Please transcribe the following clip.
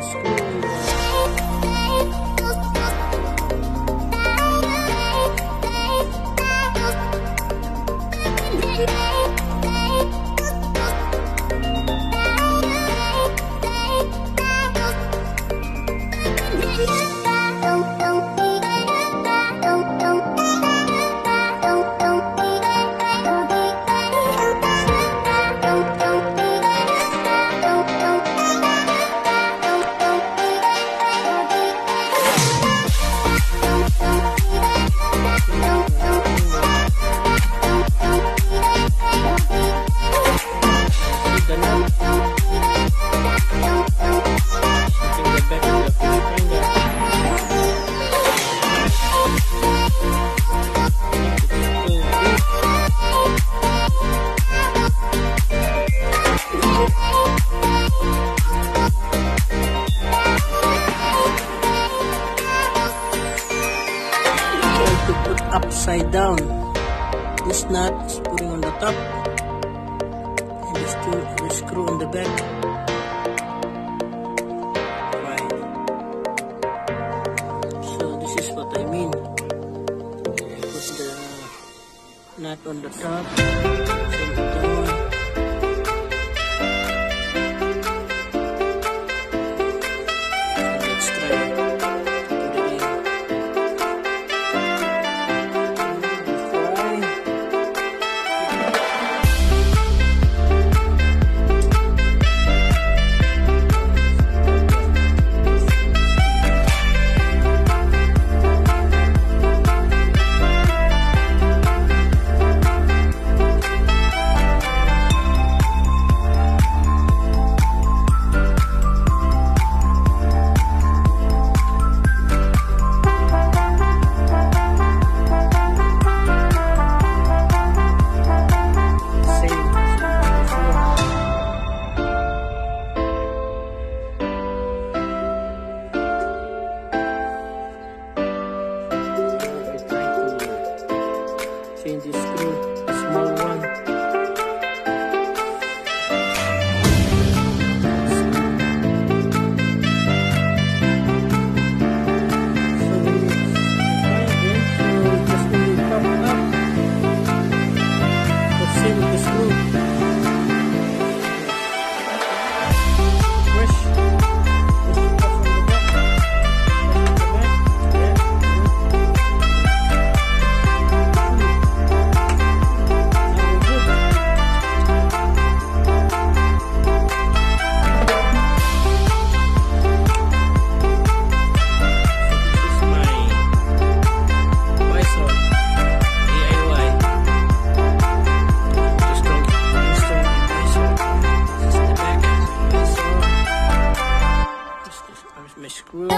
school. And the screw, the screw on the back. Right. So this is what I mean. Put the nut on the top screw